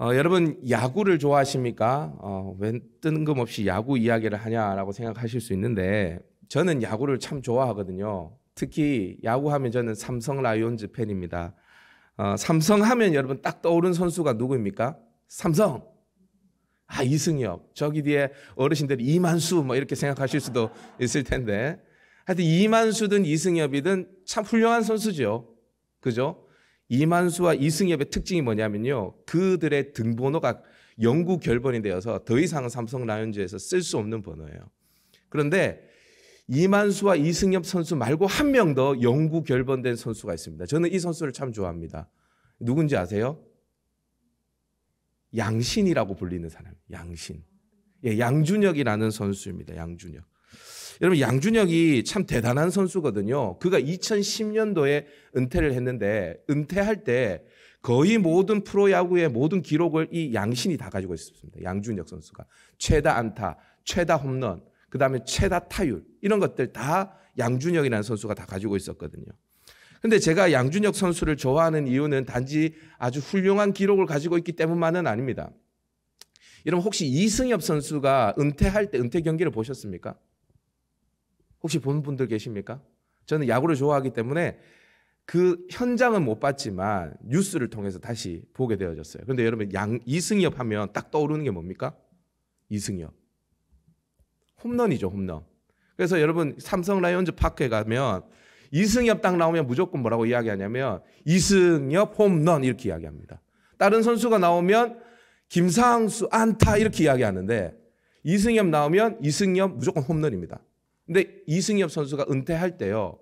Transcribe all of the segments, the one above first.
어, 여러분 야구를 좋아하십니까? 어, 왜 뜬금없이 야구 이야기를 하냐라고 생각하실 수 있는데 저는 야구를 참 좋아하거든요. 특히 야구하면 저는 삼성 라이온즈 팬입니다. 어, 삼성 하면 여러분 딱 떠오른 선수가 누구입니까? 삼성. 아 이승엽. 저기 뒤에 어르신들이 이만수 뭐 이렇게 생각하실 수도 있을 텐데 하여튼 이만수든 이승엽이든 참 훌륭한 선수죠. 그죠? 이만수와 이승엽의 특징이 뭐냐면요. 그들의 등번호가 영구 결번이 되어서 더 이상 삼성 라이온즈에서 쓸 수 없는 번호예요. 그런데 이만수와 이승엽 선수 말고 한 명 더 영구 결번된 선수가 있습니다. 저는 이 선수를 참 좋아합니다. 누군지 아세요? 양신이라고 불리는 사람. 양신. 예, 양준혁이라는 선수입니다. 양준혁. 여러분 양준혁이 참 대단한 선수거든요. 그가 2010년도에 은퇴를 했는데 은퇴할 때 거의 모든 프로야구의 모든 기록을 이 양신이 다 가지고 있습니다. 양준혁 선수가 최다 안타, 최다 홈런, 그 다음에 최다 타율 이런 것들 다 양준혁이라는 선수가 다 가지고 있었거든요. 근데 제가 양준혁 선수를 좋아하는 이유는 단지 아주 훌륭한 기록을 가지고 있기 때문만은 아닙니다. 여러분 혹시 이승엽 선수가 은퇴할 때 은퇴 경기를 보셨습니까? 혹시 본 분들 계십니까? 저는 야구를 좋아하기 때문에 그 현장은 못 봤지만 뉴스를 통해서 다시 보게 되어졌어요. 그런데 여러분 양 이승엽 하면 딱 떠오르는 게 뭡니까? 이승엽. 홈런이죠, 홈런. 그래서 여러분 삼성 라이온즈 파크에 가면 이승엽 딱 나오면 무조건 뭐라고 이야기하냐면 이승엽 홈런 이렇게 이야기합니다. 다른 선수가 나오면 김상수 안타 이렇게 이야기하는데 이승엽 나오면 이승엽 무조건 홈런입니다. 근데 이승엽 선수가 은퇴할 때요.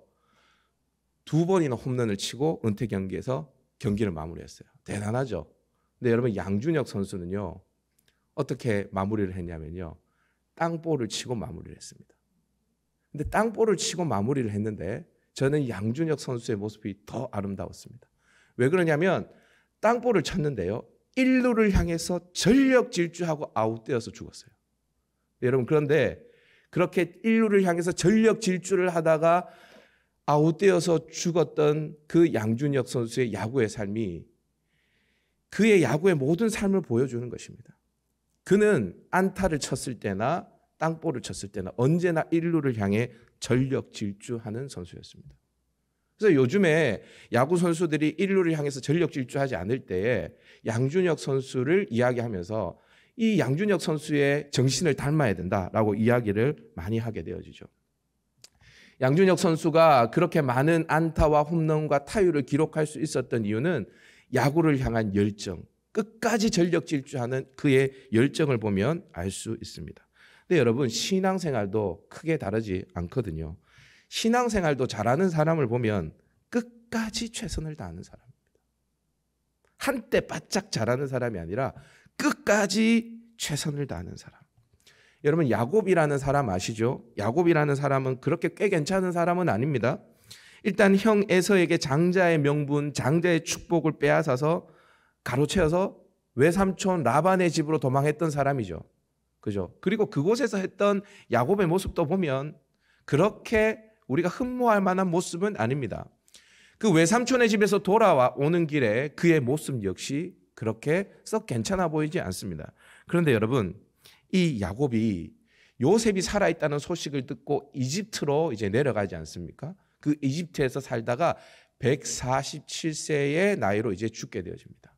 두 번이나 홈런을 치고 은퇴 경기에서 경기를 마무리했어요. 대단하죠. 근데 여러분 양준혁 선수는요. 어떻게 마무리를 했냐면요. 땅볼을 치고 마무리를 했습니다. 근데 땅볼을 치고 마무리를 했는데 저는 양준혁 선수의 모습이 더 아름다웠습니다. 왜 그러냐면 땅볼을 쳤는데요. 1루를 향해서 전력 질주하고 아웃되어서 죽었어요. 여러분 그런데 그렇게 1루를 향해서 전력 질주를 하다가 아웃되어서 죽었던 그 양준혁 선수의 야구의 삶이 그의 야구의 모든 삶을 보여주는 것입니다. 그는 안타를 쳤을 때나 땅볼을 쳤을 때나 언제나 1루를 향해 전력 질주하는 선수였습니다. 그래서 요즘에 야구 선수들이 1루를 향해서 전력 질주하지 않을 때에 양준혁 선수를 이야기하면서 이 양준혁 선수의 정신을 닮아야 된다라고 이야기를 많이 하게 되어지죠. 양준혁 선수가 그렇게 많은 안타와 홈런과 타율을 기록할 수 있었던 이유는 야구를 향한 열정, 끝까지 전력 질주하는 그의 열정을 보면 알 수 있습니다. 근데 여러분 신앙생활도 크게 다르지 않거든요. 신앙생활도 잘하는 사람을 보면 끝까지 최선을 다하는 사람입니다. 한때 바짝 잘하는 사람이 아니라 끝까지 최선을 다하는 사람. 여러분 야곱이라는 사람 아시죠? 야곱이라는 사람은 그렇게 꽤 괜찮은 사람은 아닙니다. 일단 형 에서에게 장자의 명분, 장자의 축복을 빼앗아서 가로채어서 외삼촌 라반의 집으로 도망했던 사람이죠. 그죠? 그리고 그곳에서 했던 야곱의 모습도 보면 그렇게 우리가 흠모할 만한 모습은 아닙니다. 그 외삼촌의 집에서 돌아와 오는 길에 그의 모습 역시 그렇게 썩 괜찮아 보이지 않습니다. 그런데 여러분, 이 야곱이 요셉이 살아있다는 소식을 듣고 이집트로 이제 내려가지 않습니까? 그 이집트에서 살다가 147세의 나이로 이제 죽게 되어집니다.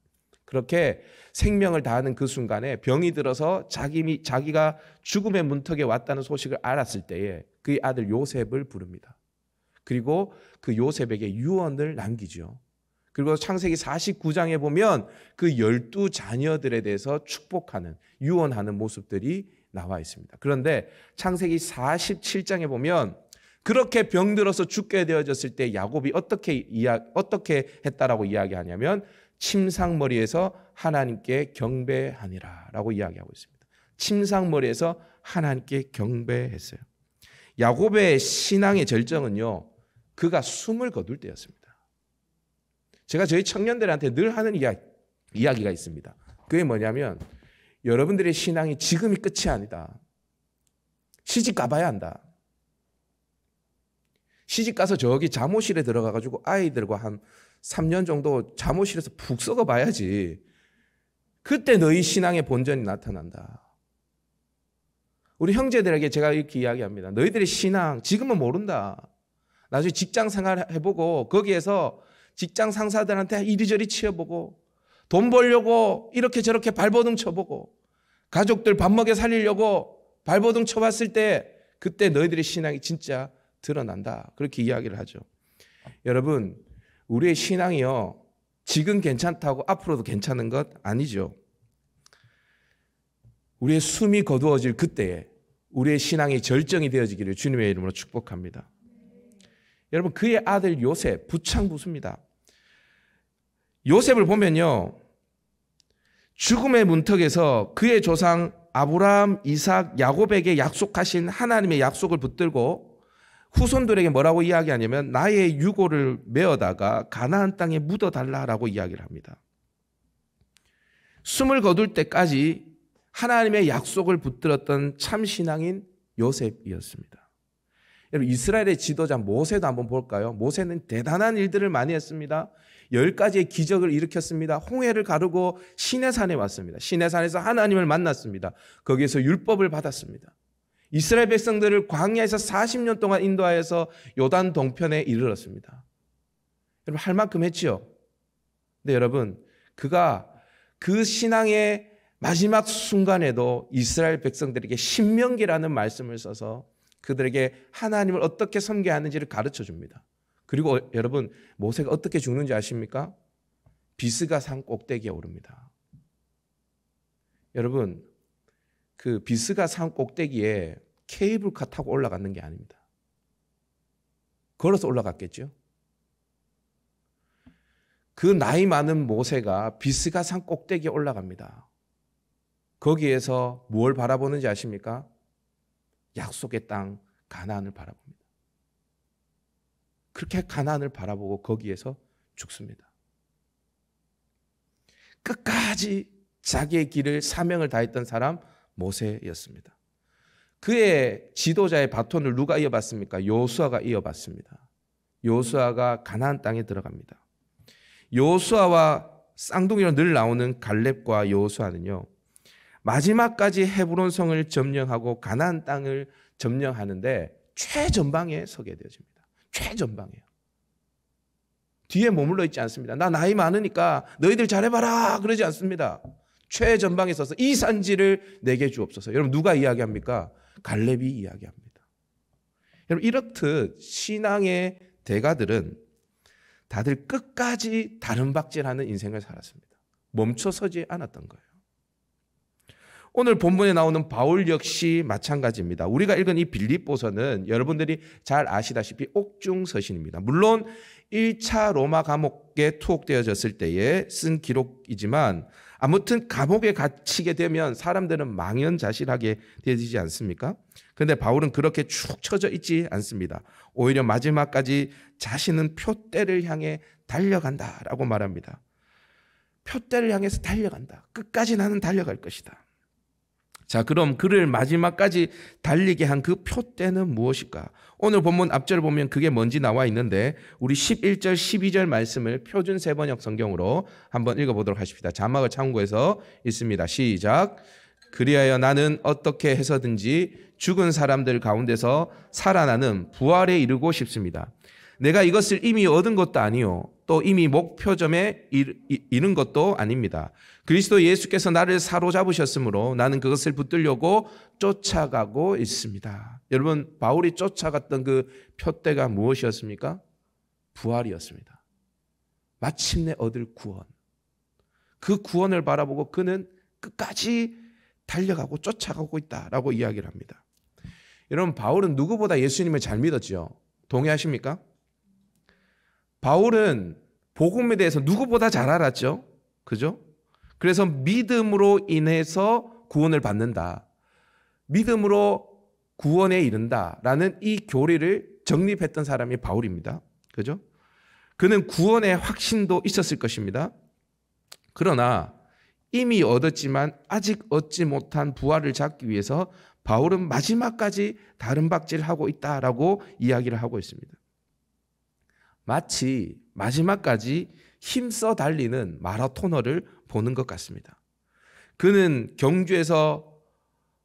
그렇게 생명을 다하는 그 순간에 병이 들어서 자기, 자기가 죽음의 문턱에 왔다는 소식을 알았을 때에 그의 아들 요셉을 부릅니다. 그리고 그 요셉에게 유언을 남기죠. 그리고 창세기 49장에 보면 그 열두 자녀들에 대해서 축복하는, 유언하는 모습들이 나와 있습니다. 그런데 창세기 47장에 보면 그렇게 병들어서 죽게 되어졌을 때 야곱이 어떻게 이야, 어떻게 했다라고 이야기하냐면 침상머리에서 하나님께 경배하니라라고 이야기하고 있습니다. 침상머리에서 하나님께 경배했어요. 야곱의 신앙의 절정은요. 그가 숨을 거둘 때였습니다. 제가 저희 청년들한테 늘 하는 이야기, 이야기가 있습니다. 그게 뭐냐면 여러분들의 신앙이 지금이 끝이 아니다. 시집 가봐야 한다. 시집 가서 저기 잠옷실에 들어가 가지고 아이들과 한 3년 정도 잠옷실에서 푹 썩어 봐야지. 그때 너희 신앙의 본전이 나타난다. 우리 형제들에게 제가 이렇게 이야기합니다. 너희들의 신앙 지금은 모른다. 나중에 직장 생활 해보고 거기에서 직장 상사들한테 이리저리 치여보고 돈 벌려고 이렇게 저렇게 발버둥 쳐보고 가족들 밥 먹여 살리려고 발버둥 쳐봤을 때 그때 너희들의 신앙이 진짜 드러난다. 그렇게 이야기를 하죠. 여러분, 우리의 신앙이요. 지금 괜찮다고 앞으로도 괜찮은 것 아니죠. 우리의 숨이 거두어질 그때에 우리의 신앙이 절정이 되어지기를 주님의 이름으로 축복합니다. 여러분 그의 아들 요셉 부창부수입니다. 요셉을 보면요. 죽음의 문턱에서 그의 조상 아브라함, 이삭, 야곱에게 약속하신 하나님의 약속을 붙들고 후손들에게 뭐라고 이야기하냐면 나의 유고를 메어다가 가나안 땅에 묻어 달라라고 이야기를 합니다. 숨을 거둘 때까지 하나님의 약속을 붙들었던 참 신앙인 요셉이었습니다. 여러분 이스라엘의 지도자 모세도 한번 볼까요? 모세는 대단한 일들을 많이 했습니다. 열 가지의 기적을 일으켰습니다. 홍해를 가르고 시내산에 왔습니다. 시내산에서 하나님을 만났습니다. 거기에서 율법을 받았습니다. 이스라엘 백성들을 광야에서 40년 동안 인도하여서 요단 동편에 이르렀습니다. 여러분 할 만큼 했지요. 근데 여러분 그가 그 신앙의 마지막 순간에도 이스라엘 백성들에게 신명기라는 말씀을 써서 그들에게 하나님을 어떻게 섬겨야 하는지를 가르쳐 줍니다. 그리고 여러분 모세가 어떻게 죽는지 아십니까? 비스가 산 꼭대기에 오릅니다. 여러분 그 비스가 산 꼭대기에 케이블카 타고 올라갔는 게 아닙니다. 걸어서 올라갔겠죠. 그 나이 많은 모세가 비스가 산 꼭대기에 올라갑니다. 거기에서 뭘 바라보는지 아십니까? 약속의 땅 가나안을 바라봅니다. 그렇게 가나안을 바라보고 거기에서 죽습니다. 끝까지 자기의 길을 사명을 다했던 사람 모세였습니다. 그의 지도자의 바톤을 누가 이어받습니까? 요수아가 이어받습니다. 요수아가 가나안 땅에 들어갑니다. 요수아와 쌍둥이로 늘 나오는 갈렙과 요수아는요. 마지막까지 헤브론 성을 점령하고 가나안 땅을 점령하는데 최전방에 서게 되어집니다. 최전방에요. 뒤에 머물러 있지 않습니다. 나 나이 많으니까 너희들 잘해봐라 그러지 않습니다. 최전방에 서서 이 산지를 내게 주옵소서. 여러분 누가 이야기합니까? 갈렙이 이야기합니다. 여러분 이렇듯 신앙의 대가들은 다들 끝까지 다른 박질하는 인생을 살았습니다. 멈춰서지 않았던 거예요. 오늘 본문에 나오는 바울 역시 마찬가지입니다. 우리가 읽은 이 빌립보서는 여러분들이 잘 아시다시피 옥중 서신입니다. 물론 1차 로마 감옥에 투옥되어졌을 때에 쓴 기록이지만 아무튼 감옥에 갇히게 되면 사람들은 망연자실하게 되지 않습니까? 그런데 바울은 그렇게 축 처져 있지 않습니다. 오히려 마지막까지 자신은 표대를 향해 달려간다라고 말합니다. 표대를 향해서 달려간다. 끝까지 나는 달려갈 것이다. 자, 그럼 그를 마지막까지 달리게 한 그 표대는 무엇일까? 오늘 본문 앞절을 보면 그게 뭔지 나와 있는데 우리 11절, 12절 말씀을 표준 세번역 성경으로 한번 읽어보도록 하십니다. 자막을 참고해서 있습니다. 시작. 그리하여 나는 어떻게 해서든지 죽은 사람들 가운데서 살아나는 부활에 이르고 싶습니다. 내가 이것을 이미 얻은 것도 아니요. 또 이미 목표점에 이른 것도 아닙니다. 그리스도 예수께서 나를 사로잡으셨으므로 나는 그것을 붙들려고 쫓아가고 있습니다. 여러분, 바울이 쫓아갔던 그 표대가 무엇이었습니까? 부활이었습니다. 마침내 얻을 구원. 그 구원을 바라보고 그는 끝까지 달려가고 쫓아가고 있다라고 이야기를 합니다. 여러분, 바울은 누구보다 예수님을 잘 믿었죠? 동의하십니까? 바울은 복음에 대해서 누구보다 잘 알았죠. 그죠? 그래서 믿음으로 인해서 구원을 받는다. 믿음으로 구원에 이른다라는 이 교리를 정립했던 사람이 바울입니다. 그죠? 그는 구원의 확신도 있었을 것입니다. 그러나 이미 얻었지만 아직 얻지 못한 부활을 잡기 위해서 바울은 마지막까지 다른 박질하고 있다라고 이야기를 하고 있습니다. 마치 마지막까지 힘써 달리는 마라토너를 보는 것 같습니다. 그는 경주에서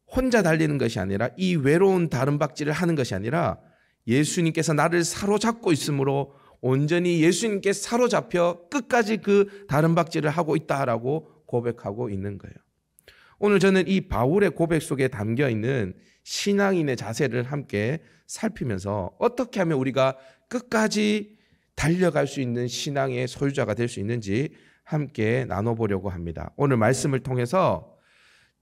혼자 달리는 것이 아니라 이 외로운 다른 박질을 하는 것이 아니라 예수님께서 나를 사로잡고 있으므로 온전히 예수님께 사로잡혀 끝까지 그 다른 박질을 하고 있다라고 고백하고 있는 거예요. 오늘 저는 이 바울의 고백 속에 담겨 있는 신앙인의 자세를 함께 살피면서 어떻게 하면 우리가 끝까지 달려갈 수 있는 신앙의 소유자가 될 수 있는지 함께 나눠보려고 합니다. 오늘 말씀을 통해서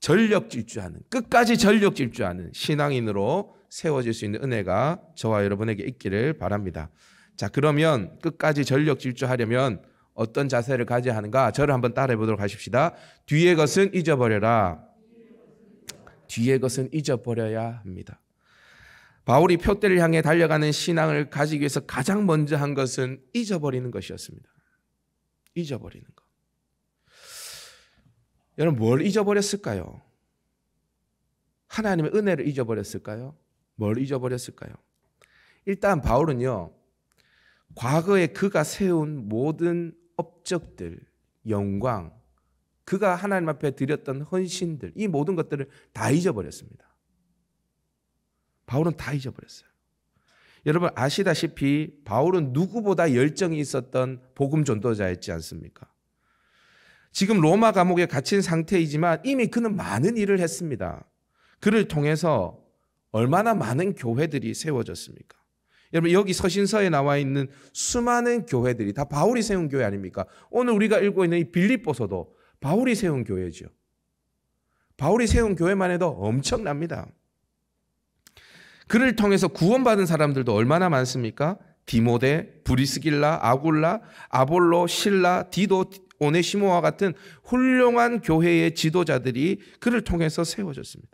전력 질주하는 끝까지 전력 질주하는 신앙인으로 세워질 수 있는 은혜가 저와 여러분에게 있기를 바랍니다. 자, 그러면 끝까지 전력 질주하려면 어떤 자세를 가져야 하는가? 저를 한번 따라해 보도록 하십시다. 뒤의 것은 잊어버려라. 뒤의 것은 잊어버려야 합니다. 바울이 표대를 향해 달려가는 신앙을 가지기 위해서 가장 먼저 한 것은 잊어버리는 것이었습니다. 잊어버리는 것. 여러분 뭘 잊어버렸을까요? 하나님의 은혜를 잊어버렸을까요? 뭘 잊어버렸을까요? 일단 바울은요. 과거에 그가 세운 모든 업적들, 영광, 그가 하나님 앞에 드렸던 헌신들, 이 모든 것들을 다 잊어버렸습니다. 바울은 다 잊어버렸어요. 여러분 아시다시피 바울은 누구보다 열정이 있었던 복음 전도자였지 않습니까? 지금 로마 감옥에 갇힌 상태이지만 이미 그는 많은 일을 했습니다. 그를 통해서 얼마나 많은 교회들이 세워졌습니까? 여러분 여기 서신서에 나와 있는 수많은 교회들이 다 바울이 세운 교회 아닙니까? 오늘 우리가 읽고 있는 이 빌립보서도 바울이 세운 교회죠. 바울이 세운 교회만 해도 엄청납니다. 그를 통해서 구원받은 사람들도 얼마나 많습니까? 디모데, 브리스길라, 아굴라, 아볼로, 신라, 디도, 오네시모와 같은 훌륭한 교회의 지도자들이 그를 통해서 세워졌습니다.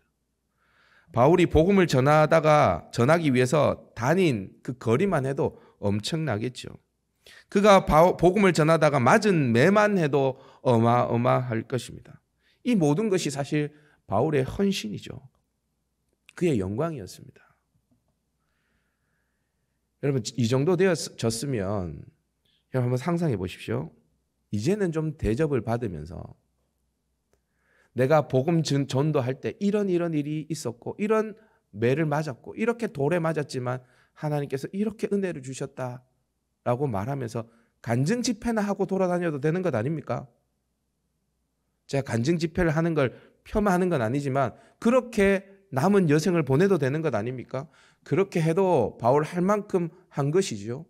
바울이 복음을 전하다가 전하기 위해서 다닌 그 거리만 해도 엄청나겠죠. 그가 복음을 전하다가 맞은 매만 해도 어마어마할 것입니다. 이 모든 것이 사실 바울의 헌신이죠. 그의 영광이었습니다. 여러분 이 정도 되어졌으면 여러분 한번 상상해 보십시오. 이제는 좀 대접을 받으면서 내가 복음 전도할 때 이런 이런 일이 있었고 이런 매를 맞았고 이렇게 돌에 맞았지만 하나님께서 이렇게 은혜를 주셨다라고 말하면서 간증 집회나 하고 돌아다녀도 되는 것 아닙니까? 제가 간증 집회를 하는 걸 폄하하는 건 아니지만 그렇게 남은 여생을 보내도 되는 것 아닙니까? 그렇게 해도 바울 할 만큼 한 것이죠.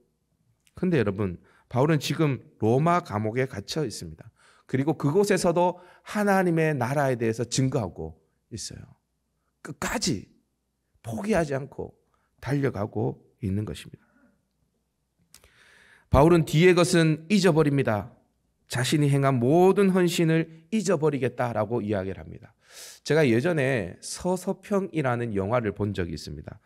근데 여러분, 바울은 지금 로마 감옥에 갇혀 있습니다. 그리고 그곳에서도 하나님의 나라에 대해서 증거하고 있어요. 끝까지 포기하지 않고 달려가고 있는 것입니다. 바울은 뒤의 것은 잊어버립니다. 자신이 행한 모든 헌신을 잊어버리겠다라고 이야기를 합니다. 제가 예전에 서서평이라는 영화를 본 적이 있습니다.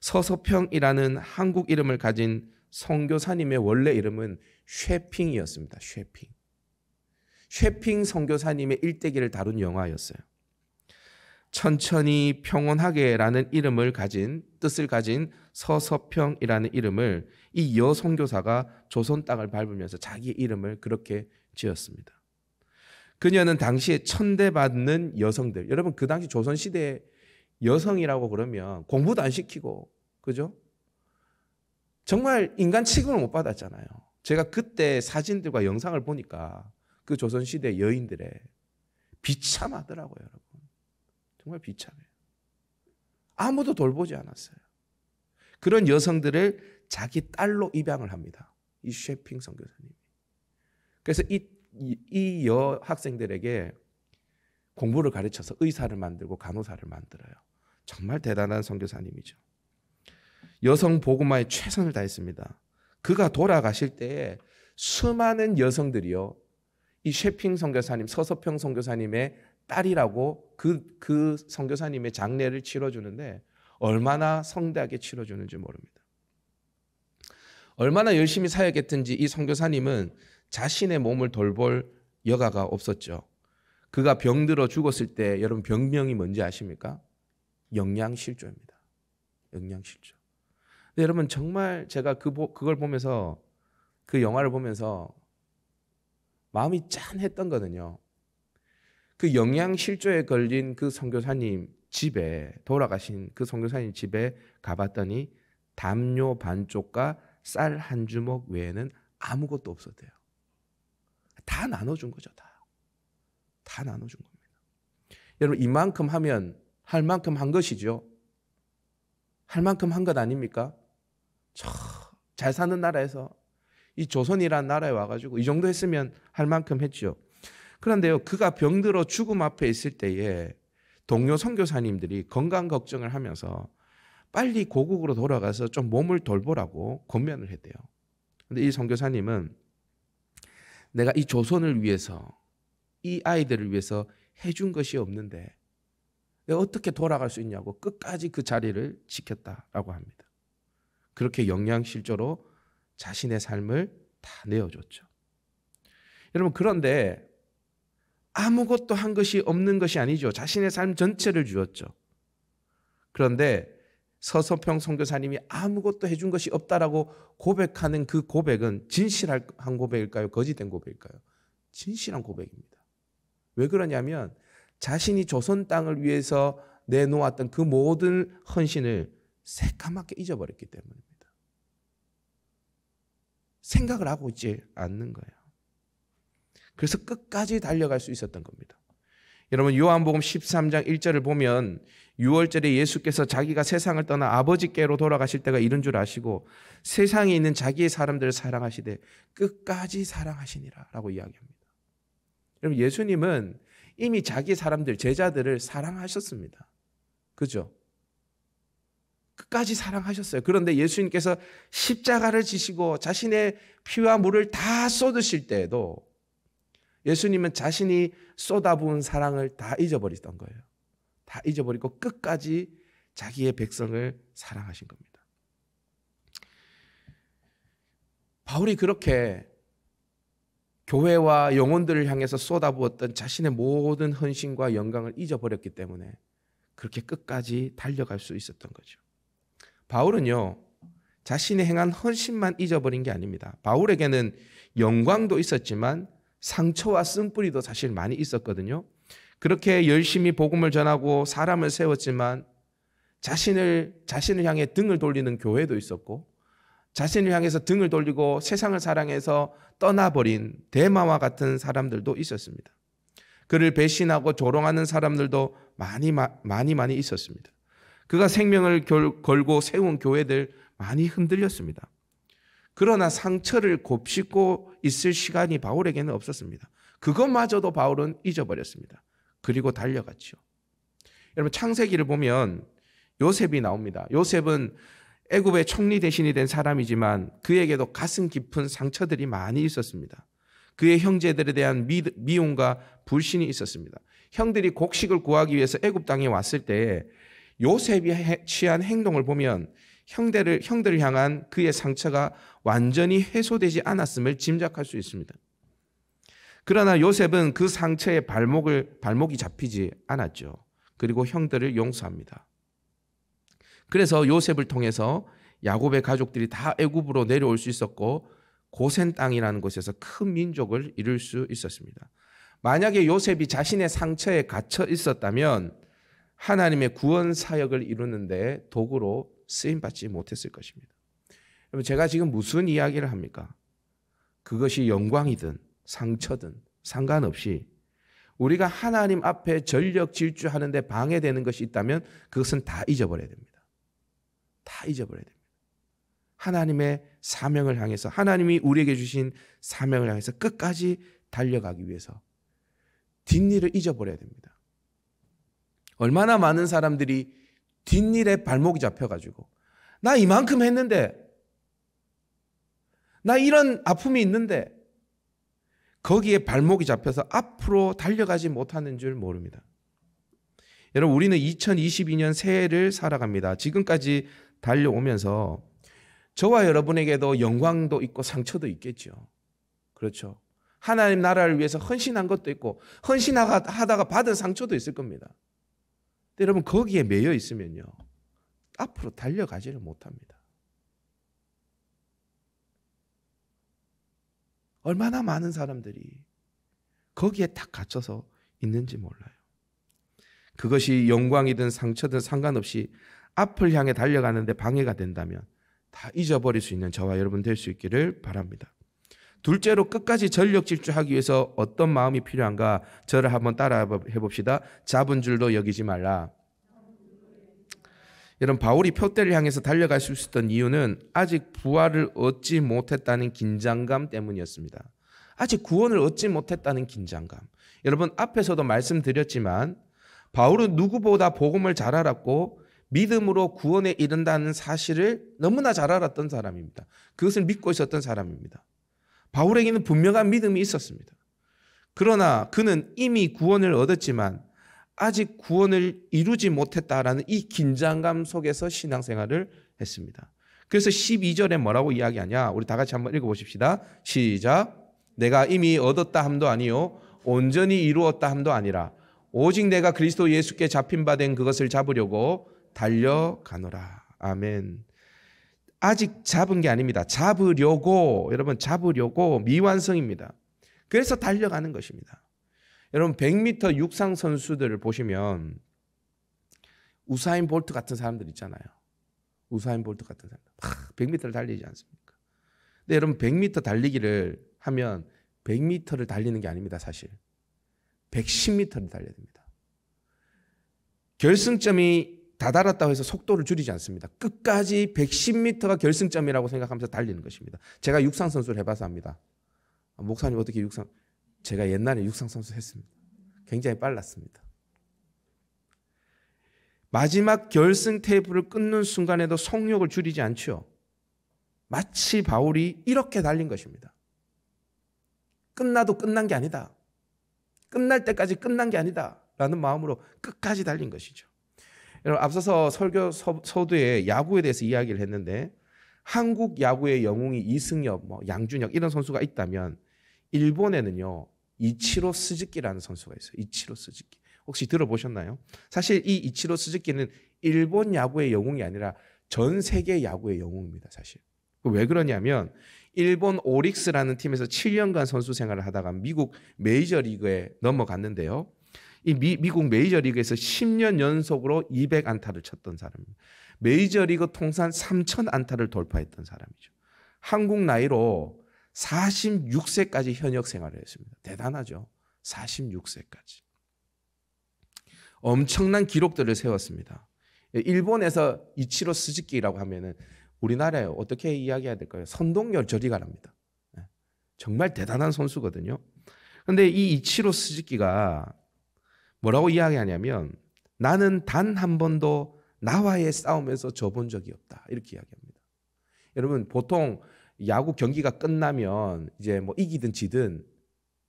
서서평이라는 한국 이름을 가진 선교사님의 원래 이름은 쉐핑이었습니다. 쉐핑. 쉐핑 선교사님의 일대기를 다룬 영화였어요. 천천히 평온하게라는 이름을 가진 뜻을 가진 서서평이라는 이름을 이 여선교사가 조선 땅을 밟으면서 자기 이름을 그렇게 지었습니다. 그녀는 당시에 천대받는 여성들. 여러분 그 당시 조선 시대 여성이라고 그러면 공부도 안 시키고 그죠? 정말 인간 취급을 못 받았잖아요. 제가 그때 사진들과 영상을 보니까 그 조선시대 여인들의 비참하더라고요, 여러분. 정말 비참해요. 아무도 돌보지 않았어요. 그런 여성들을 자기 딸로 입양을 합니다. 이 쉐핑 선교사님이. 그래서 이, 이, 이 여학생들에게 공부를 가르쳐서 의사를 만들고 간호사를 만들어요. 정말 대단한 선교사님이죠. 여성 복음화에 최선을 다했습니다. 그가 돌아가실 때 수많은 여성들이요. 이 셰핑 선교사님, 서서평 선교사님의 딸이라고 그, 그 선교사님의 장례를 치러주는데 얼마나 성대하게 치러주는지 모릅니다. 얼마나 열심히 사역했든지 이 선교사님은 자신의 몸을 돌볼 여가가 없었죠. 그가 병들어 죽었을 때 여러분 병명이 뭔지 아십니까? 영양실조입니다. 영양실조. 근데 여러분 정말 제가 그 그걸 보면서 그 영화를 보면서 마음이 짠했던 거는요. 그 영양실조에 걸린 그 선교사님 집에 돌아가신 그 선교사님 집에 가봤더니 담요 반쪽과 쌀 한 주먹 외에는 아무것도 없었대요. 다 나눠준 거죠, 다. 다 나눠준 겁니다. 여러분, 이만큼 하면 할 만큼 한 것이죠. 할 만큼 한 것 아닙니까? 잘 사는 나라에서 이 조선이라는 나라에 와가지고 이 정도 했으면 할 만큼 했죠. 그런데요, 그가 병들어 죽음 앞에 있을 때에 동료 선교사님들이 건강 걱정을 하면서 빨리 고국으로 돌아가서 좀 몸을 돌보라고 권면을 했대요. 근데 이 선교사님은 내가 이 조선을 위해서 이 아이들을 위해서 해준 것이 없는데 어떻게 돌아갈 수 있냐고 끝까지 그 자리를 지켰다라고 합니다. 그렇게 영양실조로 자신의 삶을 다 내어줬죠. 여러분 그런데 아무것도 한 것이 없는 것이 아니죠. 자신의 삶 전체를 주었죠. 그런데 서서평 선교사님이 아무것도 해준 것이 없다라고 고백하는 그 고백은 진실한 고백일까요? 거짓된 고백일까요? 진실한 고백입니다. 왜 그러냐면 자신이 조선 땅을 위해서 내놓았던 그 모든 헌신을 새까맣게 잊어버렸기 때문입니다. 생각을 하고 있지 않는 거예요. 그래서 끝까지 달려갈 수 있었던 겁니다. 여러분 요한복음 13장 1절을 보면 6월절에 예수께서 자기가 세상을 떠나 아버지께로 돌아가실 때가 이른 줄 아시고 세상에 있는 자기의 사람들을 사랑하시되 끝까지 사랑하시니라라고 이야기합니다. 여러분 예수님은 이미 자기 사람들 제자들을 사랑하셨습니다. 그죠? 끝까지 사랑하셨어요. 그런데 예수님께서 십자가를 지시고 자신의 피와 물을 다 쏟으실 때에도 예수님은 자신이 쏟아부은 사랑을 다 잊어버리던 거예요. 다 잊어버리고 끝까지 자기의 백성을 사랑하신 겁니다. 바울이 그렇게 교회와 영혼들을 향해서 쏟아부었던 자신의 모든 헌신과 영광을 잊어버렸기 때문에 그렇게 끝까지 달려갈 수 있었던 거죠. 바울은요, 자신의 행한 헌신만 잊어버린 게 아닙니다. 바울에게는 영광도 있었지만 상처와 쓴뿌리도 사실 많이 있었거든요. 그렇게 열심히 복음을 전하고 사람을 세웠지만 자신을 자신을 향해 등을 돌리는 교회도 있었고 자신을 향해서 등을 돌리고 세상을 사랑해서 떠나버린 대마와 같은 사람들도 있었습니다. 그를 배신하고 조롱하는 사람들도 많이 많이 많이 있었습니다. 그가 생명을 걸고 세운 교회들 많이 흔들렸습니다. 그러나 상처를 곱씹고 있을 시간이 바울에게는 없었습니다. 그것마저도 바울은 잊어버렸습니다. 그리고 달려갔죠. 여러분 창세기를 보면 요셉이 나옵니다. 요셉은 애굽의 총리 대신이 된 사람이지만 그에게도 가슴 깊은 상처들이 많이 있었습니다. 그의 형제들에 대한 미, 미움과 불신이 있었습니다. 형들이 곡식을 구하기 위해서 애굽 땅에 왔을 때 요셉이 취한 행동을 보면 형들을 형들을 향한 그의 상처가 완전히 해소되지 않았음을 짐작할 수 있습니다. 그러나 요셉은 그 상처에 발목을 발목이 잡히지 않았죠. 그리고 형들을 용서합니다. 그래서 요셉을 통해서 야곱의 가족들이 다 애굽으로 내려올 수 있었고 고센 땅이라는 곳에서 큰 민족을 이룰 수 있었습니다. 만약에 요셉이 자신의 상처에 갇혀 있었다면 하나님의 구원 사역을 이루는데 도구로 쓰임 받지 못했을 것입니다. 여러분 제가 지금 무슨 이야기를 합니까? 그것이 영광이든 상처든 상관없이 우리가 하나님 앞에 전력 질주하는데 방해되는 것이 있다면 그것은 다 잊어버려야 됩니다. 다 잊어버려야 됩니다. 하나님의 사명을 향해서 하나님이 우리에게 주신 사명을 향해서 끝까지 달려가기 위해서 뒷일을 잊어버려야 됩니다. 얼마나 많은 사람들이 뒷일에 발목이 잡혀가지고 나 이만큼 했는데 나 이런 아픔이 있는데 거기에 발목이 잡혀서 앞으로 달려가지 못하는 줄 모릅니다. 여러분 우리는 2022년 새해를 살아갑니다. 지금까지 달려오면서 저와 여러분에게도 영광도 있고 상처도 있겠죠. 그렇죠. 하나님 나라를 위해서 헌신한 것도 있고 헌신하다가 받은 상처도 있을 겁니다. 여러분 거기에 매여 있으면요. 앞으로 달려가지를 못합니다. 얼마나 많은 사람들이 거기에 딱 갇혀서 있는지 몰라요. 그것이 영광이든 상처든 상관없이 앞을 향해 달려가는데 방해가 된다면 다 잊어버릴 수 있는 저와 여러분 될 수 있기를 바랍니다. 둘째로 끝까지 전력 질주하기 위해서 어떤 마음이 필요한가 저를 한번 따라 해봅시다. 잡은 줄도 여기지 말라. 이런 바울이 표대를 향해서 달려갈 수 있었던 이유는 아직 부활을 얻지 못했다는 긴장감 때문이었습니다. 아직 구원을 얻지 못했다는 긴장감. 여러분 앞에서도 말씀드렸지만 바울은 누구보다 복음을 잘 알았고 믿음으로 구원에 이른다는 사실을 너무나 잘 알았던 사람입니다. 그것을 믿고 있었던 사람입니다. 바울에게는 분명한 믿음이 있었습니다. 그러나 그는 이미 구원을 얻었지만 아직 구원을 이루지 못했다라는 이 긴장감 속에서 신앙생활을 했습니다. 그래서 12절에 뭐라고 이야기하냐? 우리 다 같이 한번 읽어 보십시다. 시작. 내가 이미 얻었다 함도 아니요 온전히 이루었다 함도 아니라 오직 내가 그리스도 예수께 잡힌 바 된 그것을 잡으려고 달려가노라. 아멘. 아직 잡은 게 아닙니다. 잡으려고 여러분 잡으려고 미완성입니다. 그래서 달려가는 것입니다. 여러분 100m 육상 선수들을 보시면 우사인 볼트 같은 사람들 있잖아요. 우사인 볼트 같은 사람. 막 100m를 달리지 않습니까? 근데 여러분 100m 달리기를 하면 100m를 달리는 게 아닙니다, 사실. 110m를 달려야 됩니다. 결승점이 다다랐다고 해서 속도를 줄이지 않습니다. 끝까지 110m가 결승점이라고 생각하면서 달리는 것입니다. 제가 육상 선수를 해봐서 합니다. 목사님 어떻게 육상? 제가 옛날에 육상 선수 했습니다. 굉장히 빨랐습니다. 마지막 결승 테이프를 끊는 순간에도 속력을 줄이지 않죠. 마치 바울이 이렇게 달린 것입니다. 끝나도 끝난 게 아니다. 끝날 때까지 끝난 게 아니다. 라는 마음으로 끝까지 달린 것이죠. 여러분, 앞서서 설교 서두에 야구에 대해서 이야기를 했는데 한국 야구의 영웅이 이승엽, 뭐 양준혁 이런 선수가 있다면 일본에는요 이치로 스즈키라는 선수가 있어요. 이치로 스즈키. 혹시 들어보셨나요? 사실 이 이치로 스즈키는 일본 야구의 영웅이 아니라 전 세계 야구의 영웅입니다. 사실. 왜 그러냐면 일본 오릭스라는 팀에서 7년간 선수 생활을 하다가 미국 메이저리그에 넘어갔는데요. 이 미, 미국 메이저리그에서 10년 연속으로 200안타를 쳤던 사람입니다. 메이저리그 통산 3천 안타를 돌파했던 사람이죠. 한국 나이로 46세까지 현역 생활을 했습니다. 대단하죠. 46세까지. 엄청난 기록들을 세웠습니다. 일본에서 이치로 스즈키라고 하면은 우리나라에 어떻게 이야기해야 될까요? 선동열 저리가랍니다. 네. 정말 대단한 선수거든요. 근데 이 이치로 스즈키가 뭐라고 이야기하냐면 나는 단 한 번도 나와의 싸움에서 져본 적이 없다. 이렇게 이야기합니다. 여러분 보통 야구 경기가 끝나면 이제 뭐 이기든 지든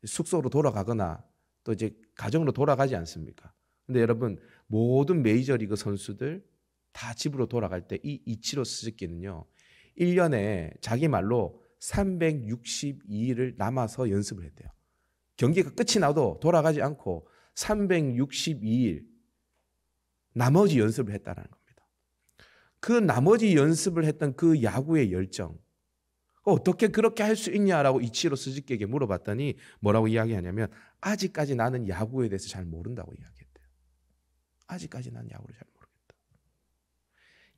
숙소로 돌아가거나 또 이제 가정으로 돌아가지 않습니까? 근데 여러분 모든 메이저리그 선수들 다 집으로 돌아갈 때 이 이치로 스즈키는요. 1년에 자기 말로 362일을 남아서 연습을 했대요. 경기가 끝이 나도 돌아가지 않고 362일 나머지 연습을 했다는 겁니다. 그 나머지 연습을 했던 그 야구의 열정 어떻게 그렇게 할 수 있냐라고 이치로 스즈키에게 물어봤더니 뭐라고 이야기하냐면 아직까지 나는 야구에 대해서 잘 모른다고 이야기했대요. 아직까지 나는 야구를 잘 모르겠다.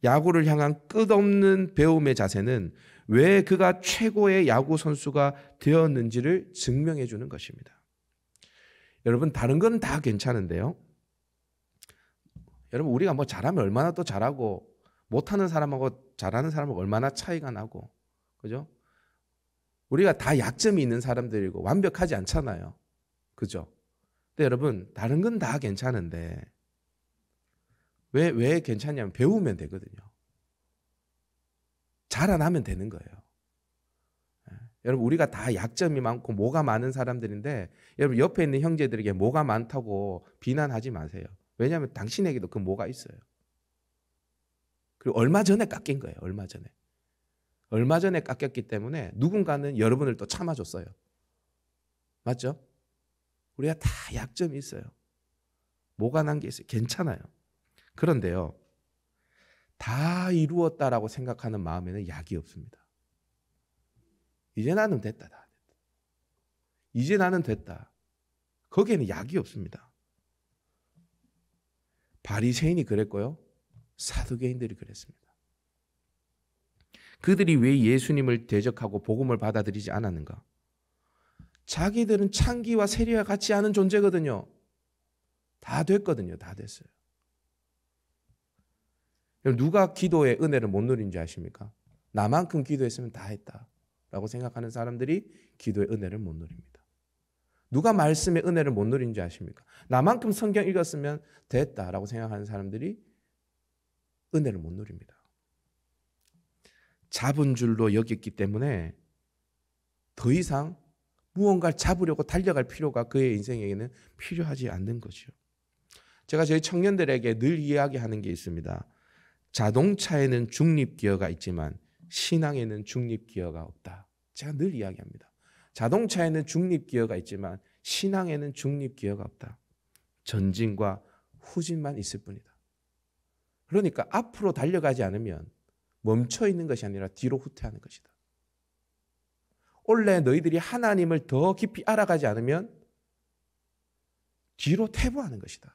야구를 향한 끝없는 배움의 자세는 왜 그가 최고의 야구 선수가 되었는지를 증명해 주는 것입니다. 여러분 다른 건 다 괜찮은데요. 여러분 우리가 뭐 잘하면 얼마나 또 잘하고 못하는 사람하고 잘하는 사람하고 얼마나 차이가 나고 그죠? 우리가 다 약점이 있는 사람들이고 완벽하지 않잖아요. 그죠? 근데 여러분 다른 건 다 괜찮은데 왜 왜 괜찮냐면 배우면 되거든요. 자라나면 되는 거예요. 여러분 우리가 다 약점이 많고 뭐가 많은 사람들인데 여러분 옆에 있는 형제들에게 뭐가 많다고 비난하지 마세요. 왜냐하면 당신에게도 그 뭐가 있어요. 그리고 얼마 전에 깎인 거예요. 얼마 전에. 얼마 전에 깎였기 때문에 누군가는 여러분을 또 참아줬어요. 맞죠? 우리가 다 약점이 있어요. 뭐가 난 게 있어요. 괜찮아요. 그런데요. 다 이루었다라고 생각하는 마음에는 약이 없습니다. 이제 나는 됐다. 다 됐다. 이제 나는 됐다. 거기에는 약이 없습니다. 바리새인이 그랬고요. 사두개인들이 그랬습니다. 그들이 왜 예수님을 대적하고 복음을 받아들이지 않았는가? 자기들은 창기와 세리와 같지 않은 존재거든요. 다 됐거든요. 다 됐어요. 누가 기도의 은혜를 못 누린지 아십니까? 나만큼 기도했으면 다 했다 라고 생각하는 사람들이 기도의 은혜를 못 누립니다. 누가 말씀의 은혜를 못 누린지 아십니까? 나만큼 성경 읽었으면 됐다라고 생각하는 사람들이 은혜를 못 누립니다. 잡은 줄로 여겼기 때문에 더 이상 무언가를 잡으려고 달려갈 필요가 그의 인생에게는 필요하지 않는 거죠. 제가 저희 청년들에게 늘 이야기하는 게 있습니다. 자동차에는 중립 기어가 있지만 신앙에는 중립 기어가 없다. 제가 늘 이야기합니다. 자동차에는 중립 기어가 있지만 신앙에는 중립 기어가 없다. 전진과 후진만 있을 뿐이다. 그러니까 앞으로 달려가지 않으면 멈춰 있는 것이 아니라 뒤로 후퇴하는 것이다. 원래 너희들이 하나님을 더 깊이 알아가지 않으면 뒤로 퇴보하는 것이다.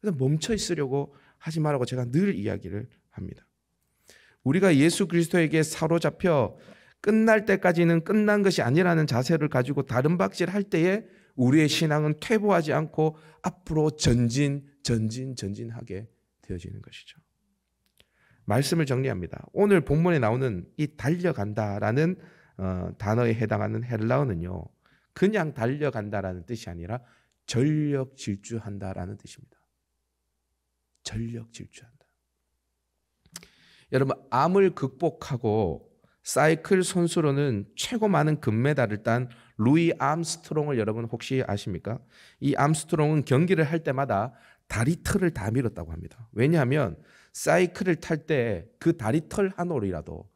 그래서 멈춰 있으려고 하지 말라고 제가 늘 이야기를 합니다. 우리가 예수 그리스도에게 사로잡혀 끝날 때까지는 끝난 것이 아니라는 자세를 가지고 다른 박질 할 때에 우리의 신앙은 퇴보하지 않고 앞으로 전진, 전진, 전진하게 되어지는 것이죠. 말씀을 정리합니다. 오늘 본문에 나오는 이 달려간다라는 어, 단어에 해당하는 헬라어는요. 그냥 달려간다라는 뜻이 아니라 전력 질주한다라는 뜻입니다. 전력 질주한다. 여러분 암을 극복하고 사이클 선수로는 최고 많은 금메달을 딴 루이 암스트롱을 여러분 혹시 아십니까? 이 암스트롱은 경기를 할 때마다 다리 털을 다 밀었다고 합니다. 왜냐하면 사이클을 탈 때 그 다리 털 한 올이라도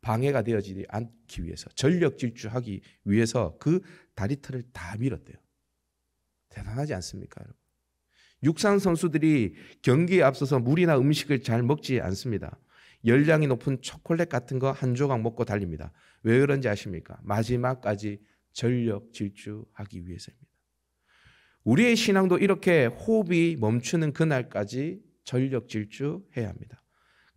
방해가 되어지지 않기 위해서 전력 질주하기 위해서 그 다리 털을 다 밀었대요. 대단하지 않습니까, 여러분? 육상 선수들이 경기에 앞서서 물이나 음식을 잘 먹지 않습니다. 열량이 높은 초콜릿 같은 거 한 조각 먹고 달립니다. 왜 그런지 아십니까? 마지막까지 전력 질주하기 위해서입니다. 우리의 신앙도 이렇게 호흡이 멈추는 그날까지 전력 질주해야 합니다.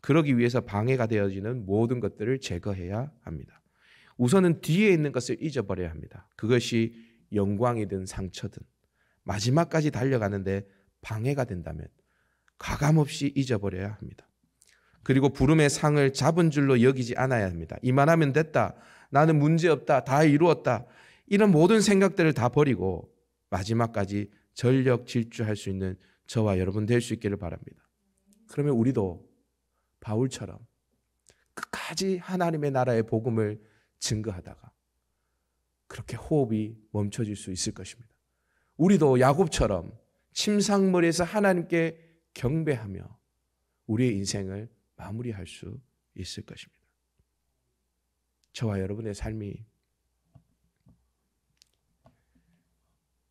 그러기 위해서 방해가 되어지는 모든 것들을 제거해야 합니다. 우선은 뒤에 있는 것을 잊어버려야 합니다. 그것이 영광이든 상처든 마지막까지 달려가는데 방해가 된다면 가감없이 잊어버려야 합니다. 그리고 부름의 상을 잡은 줄로 여기지 않아야 합니다. 이만하면 됐다. 나는 문제 없다. 다 이루었다. 이런 모든 생각들을 다 버리고 마지막까지 전력 질주할 수 있는 저와 여러분 될 수 있기를 바랍니다. 그러면 우리도 바울처럼 끝까지 하나님의 나라의 복음을 증거하다가 그렇게 호흡이 멈춰질 수 있을 것입니다. 우리도 야곱처럼 침상머리에서 하나님께 경배하며 우리의 인생을 마무리할 수 있을 것입니다. 저와 여러분의 삶이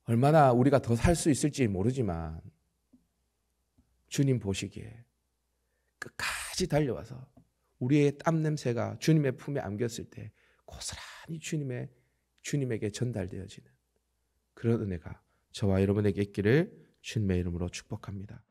얼마나 우리가 더 살 수 있을지 모르지만 주님 보시기에 끝까지 달려와서 우리의 땀 냄새가 주님의 품에 안겼을 때 고스란히 주님의 주님에게 전달되어지는 그런 은혜가 저와 여러분에게 있기를 주님의 이름으로 축복합니다.